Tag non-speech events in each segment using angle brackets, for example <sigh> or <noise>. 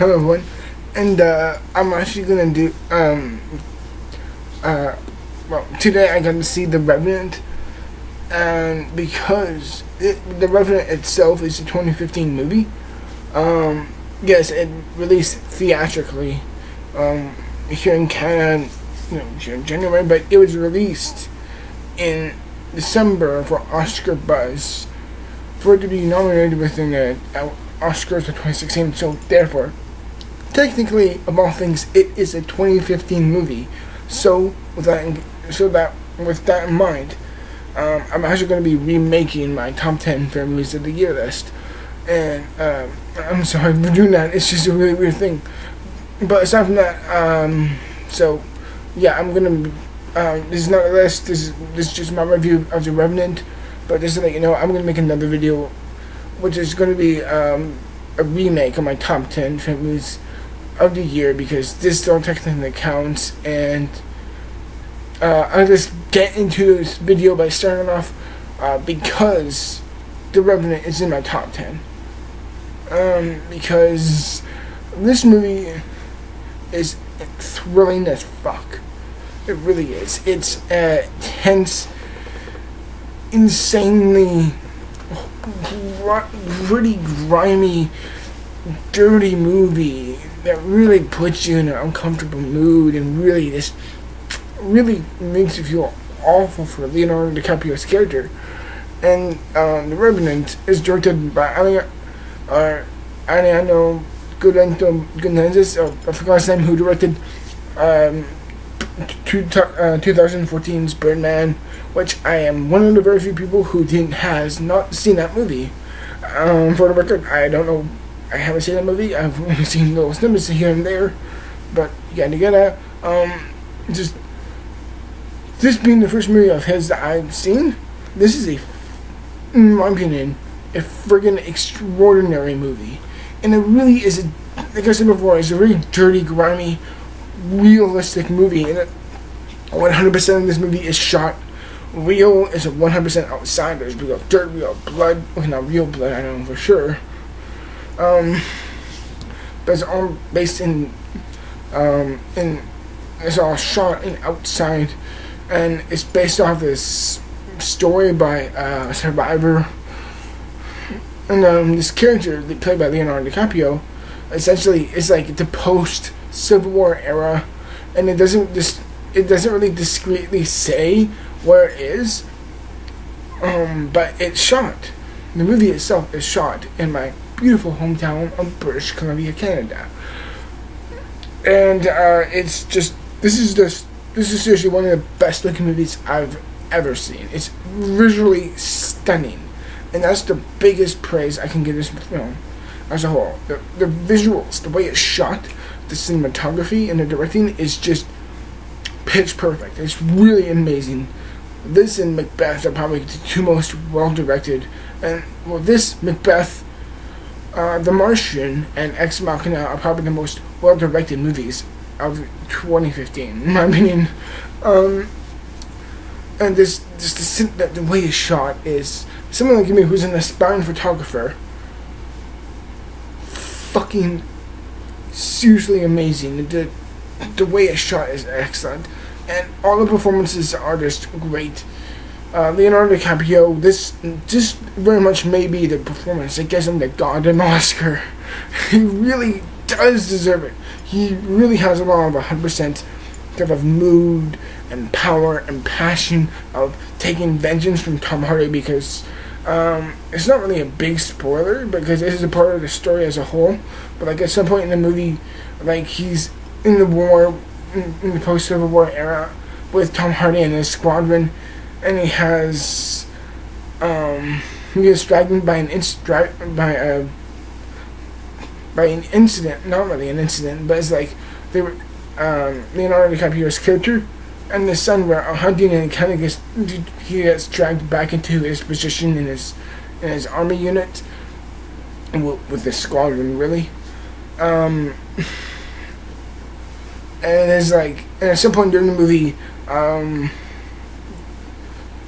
Hello everyone, and uh, I'm actually gonna do um uh well today I got to see The Revenant, and because it, The Revenant itself is a 2015 movie, um yes it released theatrically um here in Canada, you know in January, but it was released in December for Oscar buzz for it to be nominated within the uh, Oscars of 2016. So therefore, technically, of all things, it is a 2015 movie. So with that, in, so that with that in mind, um, I'm actually going to be remaking my top 10 favorite movies of the year list. And um, I'm sorry for doing that. It's just a really weird thing. But aside from that, um, so yeah, I'm gonna. Uh, this is not a list. This is this is just my review of the Revenant. But just to let you know, I'm gonna make another video, which is gonna be um, a remake of my top ten favorite movies of the year because this still technically counts. And uh, I'll just get into this video by starting off uh, because The Revenant is in my top ten. Um, because this movie is thrilling as fuck. It really is. It's a tense, insanely, gritty, grimy, dirty movie that really puts you in an uncomfortable mood and really just really makes you feel awful for Leonardo DiCaprio's character. And um, The Revenant is directed by Ali, uh, Ariano Gunenzis, uh, I forgot his name, who directed um, uh, 2014's Birdman, which I am one of the very few people who didn't, has not seen that movie. Um, for the record, I don't know, I haven't seen that movie. I've only seen little snippets here and there, but yada yada. Um, just this being the first movie of his that I've seen, this is a, in my opinion, a friggin' extraordinary movie. And it really is, a, like I said before, it's a very dirty, grimy, realistic movie. And 100% of this movie is shot real. It's 100% outsiders. There's real dirt, real blood. Okay, not real blood, I know for sure. Um, but it's all based in, um, in, it's all shot in outside. And it's based off this story by uh, a survivor and um, this character played by Leonardo DiCaprio, essentially is like the post Civil War era, and it doesn't just it doesn't really discreetly say where it is. Um, but it's shot. The movie itself is shot in my beautiful hometown of British Columbia, Canada, and uh, it's just this is just this is seriously one of the best looking movies I've ever seen. It's visually stunning and that's the biggest praise I can give this film as a whole. The, the visuals, the way it's shot, the cinematography, and the directing is just pitch perfect. It's really amazing. This and Macbeth are probably the two most well directed, and well, this Macbeth, uh, The Martian, and Ex Machina are probably the most well directed movies of 2015, in my opinion. Um, and this, just the, the way it's shot is someone like me who's an aspiring photographer fucking seriously amazing. The the way it's shot is excellent. And all the performances are just great uh, Leonardo DiCaprio this just very much may be the performance that gets him the goddamn Oscar <laughs> he really does deserve it he really has a lot of 100% type of mood and power and passion of taking vengeance from Tom Hardy because um, it's not really a big spoiler because this is a part of the story as a whole. But like at some point in the movie, like he's in the war, in, in the post Civil War era, with Tom Hardy and his squadron, and he has, um, he gets dragged by an inc- by a by an incident, not really an incident, but it's like they were um, Leonardo DiCaprio's character and the son were hunting and kind of gets he gets dragged back into his position in his in his army unit with, with the squadron really. Um and it's like at some point during the movie um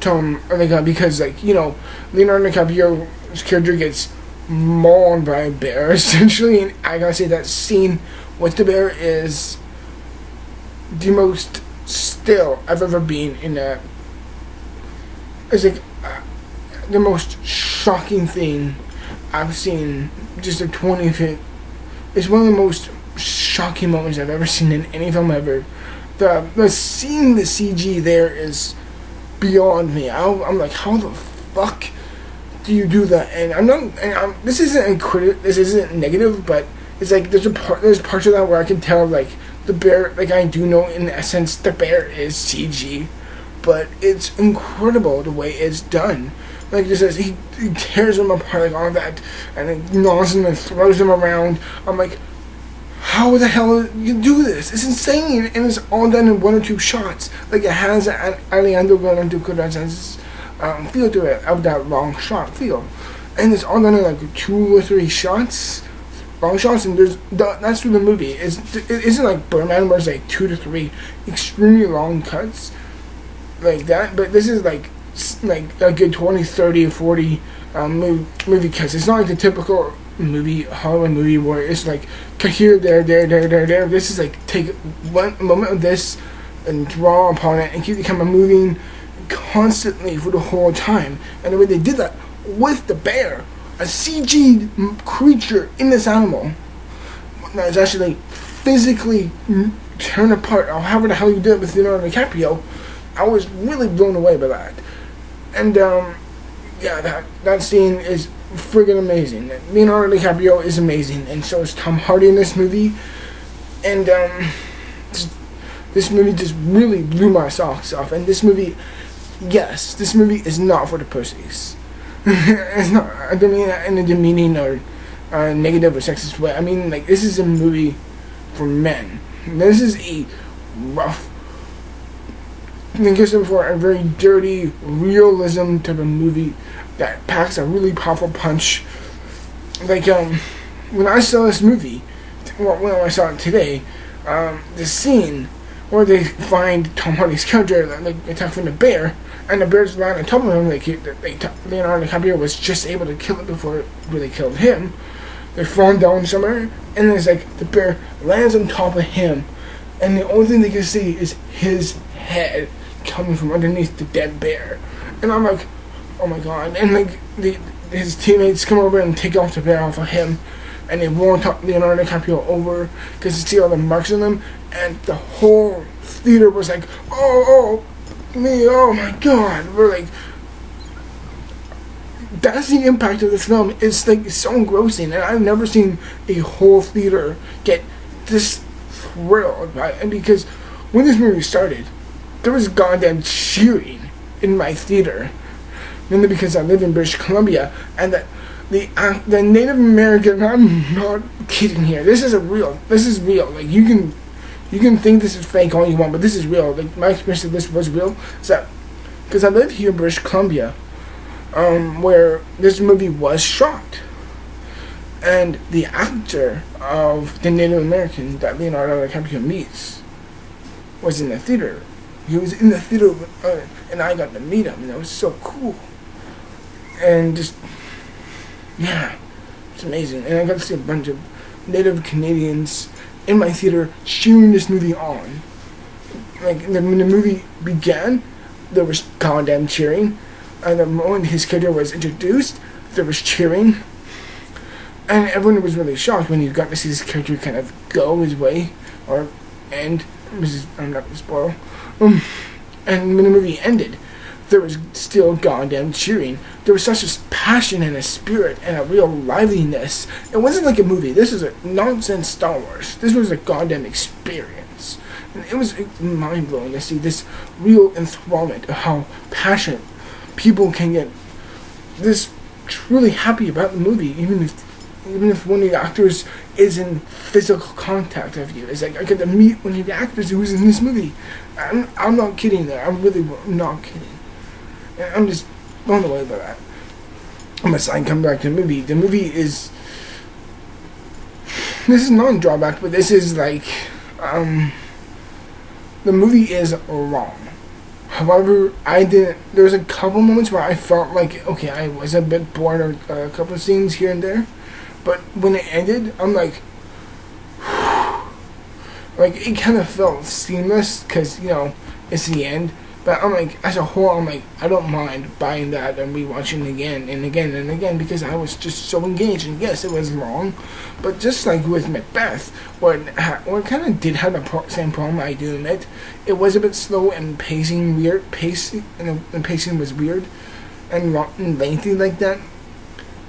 Tom like uh, because like you know Leonardo DiCaprio's character gets mauled by a bear <laughs> essentially and I gotta say that scene with the bear is the most still I've ever been in a it's like uh, the most shocking thing I've seen just a 20 feet it's one of the most shocking moments I've ever seen in any film ever. The the seeing the CG there is beyond me I, I'm like how the fuck do you do that? And I'm not. And I'm, this isn't criti- This isn't negative, but it's like there's a part. There's parts of that where I can tell like the bear. Like I do know in essence the bear is CG, but it's incredible the way it's done. Like just as he, he tears them apart like all that, and then gnaws them and throws them around. I'm like, how the hell you do this? It's insane, and it's all done in one or two shots. Like it has an Alejandro Granado um, feel to it of that long shot feel. And it's all done in like two or three shots, long shots, and there's the, that's through the movie. It's, it isn't like Birdman where it's like two to three extremely long cuts like that, but this is like like a good 20, 30, 40 um, movie, movie cuts. It's not like the typical movie, Hollywood movie where it's like cut here, there, there, there, there, there. This is like take one moment of this and draw upon it and keep the camera moving constantly for the whole time. And the way they did that with the bear, a CG creature in this animal that is actually physically torn apart, or however the hell you did it with Leonardo DiCaprio, I was really blown away by that. And um, yeah, that that scene is friggin' amazing. Leonardo DiCaprio is amazing, and so is Tom Hardy in this movie. And um, this, movie just really blew my socks off. And this movie yes, this movie is not for the pussies. <laughs> it's not. I don't mean that in a demeaning or uh, negative or sexist way. I mean like this is a movie for men. This is a rough. I said before, a very dirty realism type of movie that packs a really powerful punch. Like um, when I saw this movie, well, when I saw it today, um, the scene where they find Tom Hardy's character, like attacking the bear, and the bears lying on top of him. Like he, they, Leonardo DiCaprio was just able to kill it before it really killed him. They're falling down somewhere, and it's like the bear lands on top of him, and the only thing they can see is his head coming from underneath the dead bear. And I'm like, oh my god! And like the, his teammates come over and take off the bear off of him, and they won't Leonardo DiCaprio over because you see all the marks on them, and the whole theater was like, oh, oh, me, oh my god. We're like, that's the impact of this film. It's like so engrossing, and I've never seen a whole theater get this thrilled by. And because when this movie started, there was goddamn cheering in my theater, mainly because I live in British Columbia, and that the uh, the Native American. I'm not kidding here. This is a real. This is real. Like you can you can think this is fake all you want, but this is real. Like my experience of this was real. That because I live here in British Columbia, um, where this movie was shot, and the actor of the Native American that Leonardo DiCaprio meets was in the theater. He was in the theater, uh, and I got to meet him, and it was so cool. And just yeah, it's amazing. And I got to see a bunch of Native Canadians in my theater cheering this movie on. Like when the movie began, there was goddamn cheering, and the moment his character was introduced, there was cheering, and everyone was really shocked when you got to see his character kind of go his way or end. Is, I'm not gonna spoil. Um, and when the movie ended, there was still goddamn cheering. There was such a passion and a spirit and a real liveliness. It wasn't like a movie. This is a nonsense Star Wars. This was a goddamn experience. And it was mind blowing to see this real enthrallment of how passionate people can get this truly happy about the movie, even if even if one of the actors is in physical contact with you. It's like I get to meet one of the actors who was in this movie. I'm, I'm not kidding there. I'm really not kidding. I'm just blown away by that. I'm I come back to the movie. The movie is. This is not a drawback, but this is like. Um, the movie is wrong. However, I didn't. There was a couple moments where I felt like okay, I was a bit bored of a couple of scenes here and there, but when it ended, I'm like, <sighs> like it kind of felt seamless because you know it's the end. But I'm like, as a whole, I'm like, I don't mind buying that and rewatching again and again and again because I was just so engaged. And yes, it was long, but just like with Macbeth, it, it kind of did have the pro- same problem, I do admit, it was a bit slow and pacing weird. Pacing and the pacing was weird and, and lengthy like that.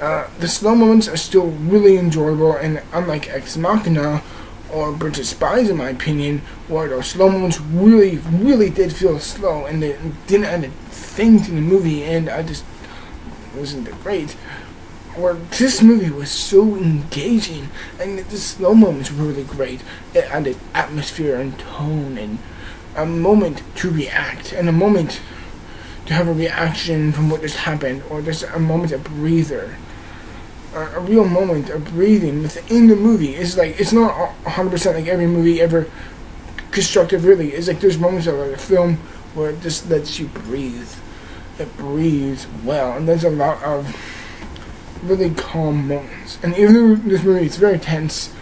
Uh, the slow moments are still really enjoyable, and unlike Ex Machina, or of Spies, in my opinion, where those slow moments really, really did feel slow and they didn't add a thing to the movie, and I just wasn't that great. Where this movie was so engaging, and the slow moments were really great. It added atmosphere and tone, and a moment to react, and a moment to have a reaction from what just happened, or just a moment, of breather a, a real moment of breathing within the movie. It's like it's not hundred percent like every movie ever constructed. Really, it's like there's moments of like a film where it just lets you breathe. It breathes well, and there's a lot of really calm moments. And even though this movie is very tense,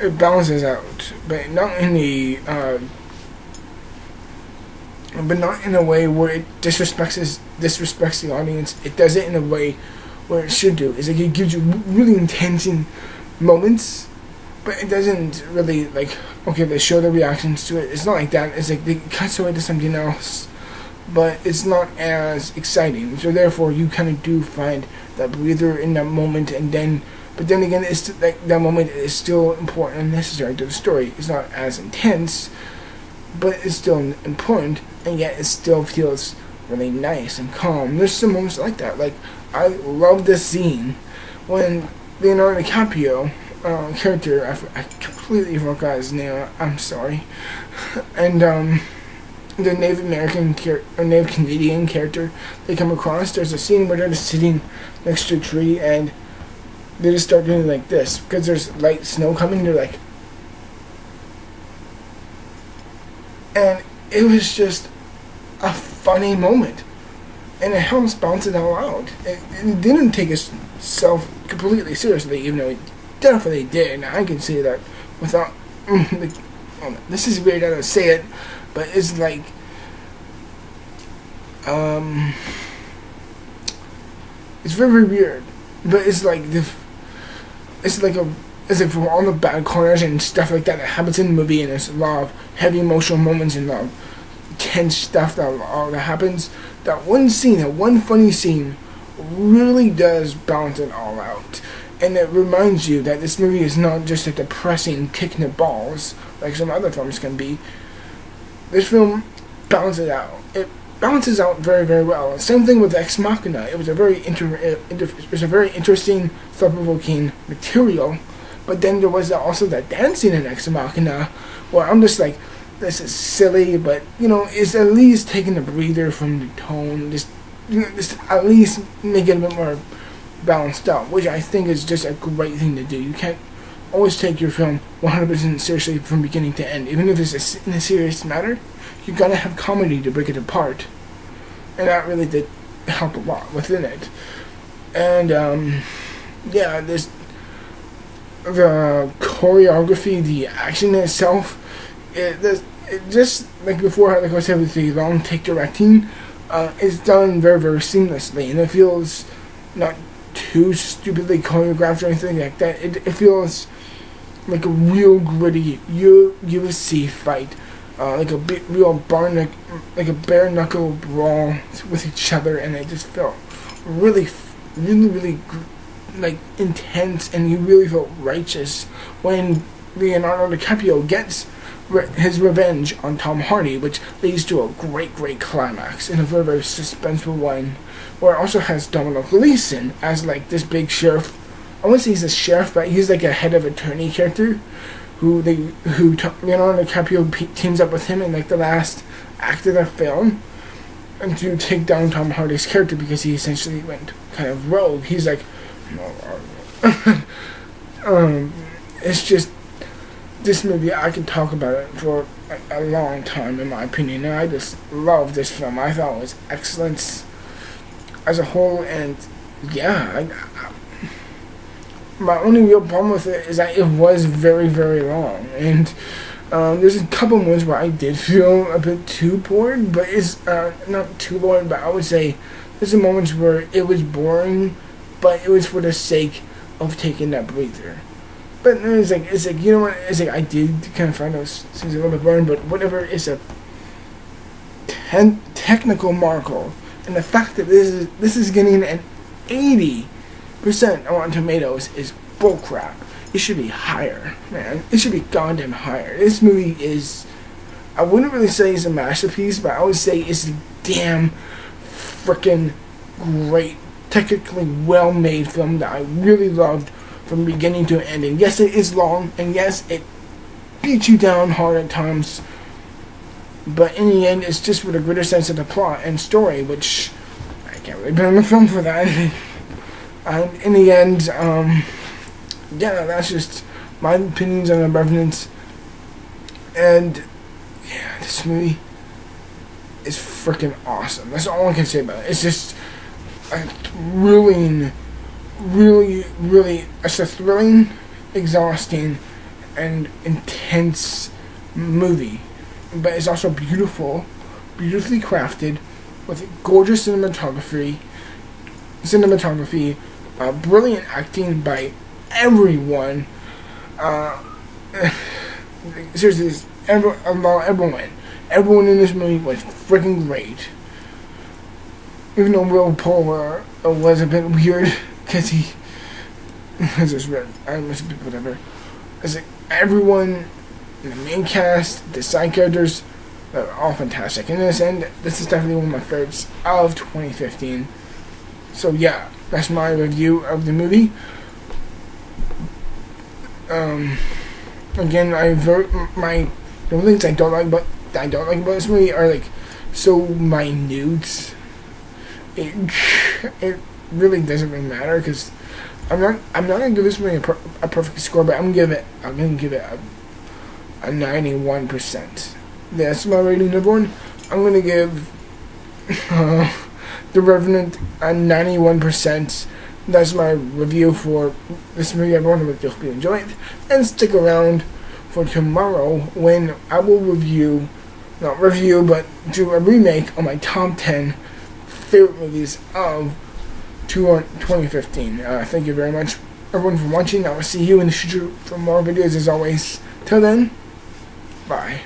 it balances out, but not in the. Uh, but not in a way where it disrespects disrespects the audience. It does it in a way what it should do is like it gives you really intense moments, but it doesn't really like okay they show the reactions to it. It's not like that. It's like they cut away to something else, but it's not as exciting. So therefore, you kind of do find that breather in that moment, and then. But then again, it's like that moment is still important and necessary to the story. It's not as intense, but it's still important, and yet it still feels really nice and calm. There's some moments like that. Like I love this scene when Leonardo DiCaprio uh, character, I, completely forgot his name. I'm sorry, and um, the Native American or Native Canadian character they come across. There's a scene where they're just sitting next to a tree and they just start doing like this because there's light snow coming. They're like, and it was just a funny moment and it helps balance it all out. It, it didn't take itself completely seriously, even though it definitely did. And I can say that without. <laughs> like, this is weird how to say it, but it's like. Um. It's very, weird, but it's like the. It's like a. It's like for all the bad corners and stuff like that that happens in the movie, and there's a lot of heavy emotional moments in of tense stuff that, uh, that happens that one scene, that one funny scene, really does balance it all out. And it reminds you that this movie is not just a depressing kick in the balls like some other films can be. This film balances out. It balances out very, very well. Same thing with Ex Machina. It was a very inter- it was a very interesting, thought-provoking material. But then there was also that dancing in Ex Machina, where I'm just like, this is silly, but you know, it's at least taking a breather from the tone. Just, you know, just at least make it a bit more balanced out, which I think is just a great thing to do. You can't always take your film 100% seriously from beginning to end, even if it's a, in a serious matter. You gotta have comedy to break it apart, and that really did help a lot within it. And um, yeah, this the choreography, the action itself it, it just like before, like I said with the long take directing, uh, it's done very very seamlessly, and it feels not too stupidly choreographed or anything like that. It, it feels like a real gritty U- UFC fight, uh, like a real bar like a bare knuckle brawl with each other, and it just felt really, really, really like intense, and you really felt righteous when Leonardo DiCaprio gets re- his revenge on Tom Hardy, which leads to a great, great climax in a very, very suspenseful one, where it also has Domhnall Gleeson as like this big sheriff. I wouldn't say he's a sheriff, but he's like a head of attorney character, who they who Leonardo DiCaprio teams up with him in like the last act of the film, and to take down Tom Hardy's character because he essentially went kind of rogue. He's like, <laughs> um, it's just this movie, I could talk about it for a, long time, in my opinion. And I just love this film. I thought it was excellent as a whole, and yeah, I, I, my only real problem with it is that it was very, very long, and um, there's a couple moments where I did feel a bit too bored, but it's uh, not too bored, but I would say there's some moments where it was boring, but it was for the sake of taking that breather. But then it's like it's like you know what? It's like I did kind of find those things a little bit boring, but whatever is a ten- technical marvel, and the fact that this is this is getting an eighty percent on Tomatoes is bullcrap. It should be higher, man. It should be goddamn higher. This movie is. I wouldn't really say it's a masterpiece, but I would say it's a damn freaking great, technically well made film that I really loved from beginning to ending. Yes, it is long, and yes, it beats you down hard at times. But in the end, it's just with a greater sense of the plot and story, which I can't really blame the film for that. <laughs> and in the end, um, yeah, that's just my opinions on the Revenant. And yeah, this movie is freaking awesome. That's all I can say about it. It's just a thrilling, really, really, it's a thrilling, exhausting, and intense movie. But it's also beautiful, beautifully crafted, with gorgeous cinematography, cinematography, uh, brilliant acting by everyone. Uh, <sighs> seriously, every, everyone. Everyone in this movie was freaking great. Even though Will Poulter was a bit weird, <laughs> because he. <laughs> weird. I must be whatever. It's like everyone in the main cast, the side characters, they're all fantastic. And in this end, this is definitely one of my favorites of 2015. So yeah, that's my review of the movie. Um, again, I vote my the things I don't like, but I don't like about this movie are like so minute. It <laughs> it really doesn't really matter because I'm not I'm not gonna give this movie a, per, a perfect score, but I'm gonna give it I'm gonna give it a a 91 percent. That's my rating, everyone. I'm gonna give uh, <laughs> the Revenant a 91 percent that's my review for this movie. Everyone, I hope you enjoy it. And stick around for tomorrow when I will review, not review, but do a remake on my top 10 favorite movies of 2015. Uh, thank you very much, everyone, for watching. I will see you in the future for more videos as always. Till then, bye.